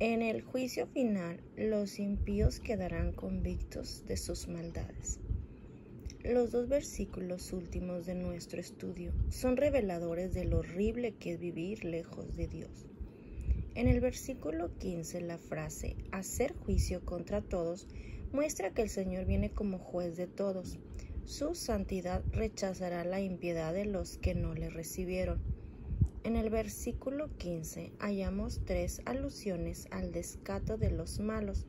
En el juicio final, los impíos quedarán convictos de sus maldades. Los dos versículos últimos de nuestro estudio son reveladores de lo horrible que es vivir lejos de Dios. En el versículo 15 la frase hacer juicio contra todos muestra que el Señor viene como juez de todos. Su santidad rechazará la impiedad de los que no le recibieron. En el versículo 15 hallamos tres alusiones al descato de los malos.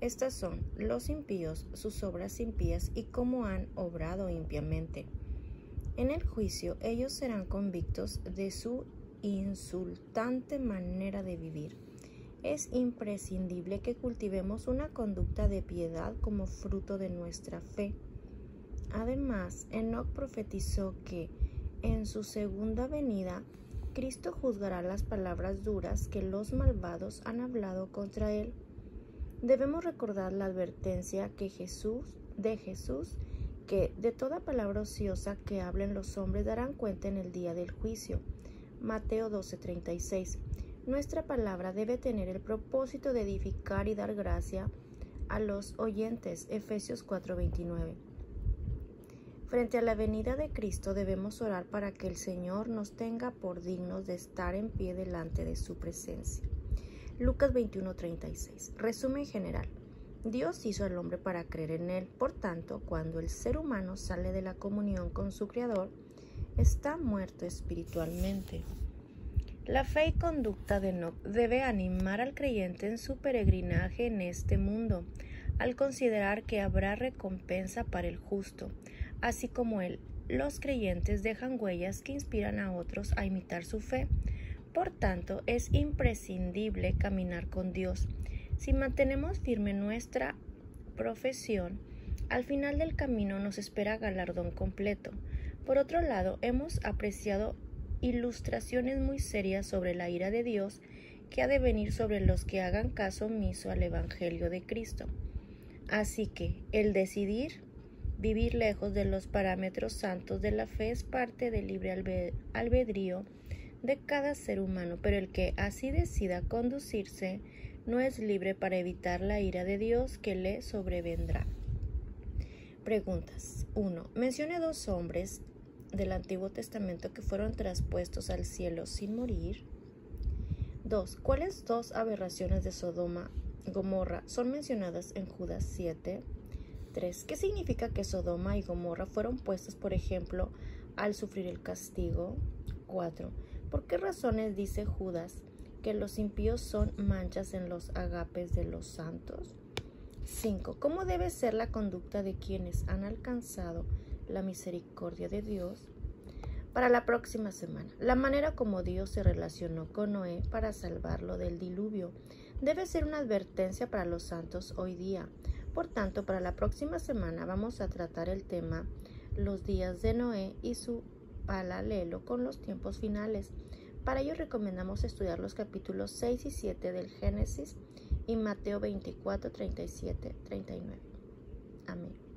Estas son los impíos, sus obras impías y cómo han obrado impiamente. En el juicio ellos serán convictos de su insultante manera de vivir. Es imprescindible que cultivemos una conducta de piedad como fruto de nuestra fe. Además, Enoch profetizó que en su segunda venida Cristo juzgará las palabras duras que los malvados han hablado contra él. Debemos recordar la advertencia que Jesús, de Jesús, que de toda palabra ociosa que hablen los hombres darán cuenta en el día del juicio. Mateo 12:36. Nuestra palabra debe tener el propósito de edificar y dar gracia a los oyentes. Efesios 4:29. Frente a la venida de Cristo debemos orar para que el Señor nos tenga por dignos de estar en pie delante de su presencia. Lucas 21:36. Resumen general. Dios hizo al hombre para creer en él. Por tanto, cuando el ser humano sale de la comunión con su Creador, está muerto espiritualmente. La fe y conducta de Enoch debe animar al creyente en su peregrinaje en este mundo, al considerar que habrá recompensa para el justo, así como él. Los creyentes dejan huellas que inspiran a otros a imitar su fe. Por tanto, es imprescindible caminar con Dios. Si mantenemos firme nuestra profesión, al final del camino nos espera galardón completo. Por otro lado, hemos apreciado ilustraciones muy serias sobre la ira de Dios que ha de venir sobre los que hagan caso omiso al Evangelio de Cristo. Así que el decidir Vivir lejos de los parámetros santos de la fe es parte del libre albedrío de cada ser humano, pero el que así decida conducirse no es libre para evitar la ira de Dios que le sobrevendrá. Preguntas 1. Mencione dos hombres del Antiguo Testamento que fueron traspuestos al cielo sin morir. 2. ¿Cuáles dos aberraciones de Sodoma Gomorra son mencionadas en Judas 7? 3. ¿Qué significa que Sodoma y Gomorra fueron puestos, por ejemplo, al sufrir el castigo? 4. ¿Por qué razones dice Judas que los impíos son manchas en los agapes de los santos? 5. ¿Cómo debe ser la conducta de quienes han alcanzado la misericordia de Dios? Para la próxima semana, la manera como Dios se relacionó con Noé para salvarlo del diluvio debe ser una advertencia para los santos hoy día. Por tanto, para la próxima semana vamos a tratar el tema los días de Noé y su paralelo con los tiempos finales. Para ello recomendamos estudiar los capítulos 6 y 7 del Génesis y Mateo 24, 37, 39. Amén.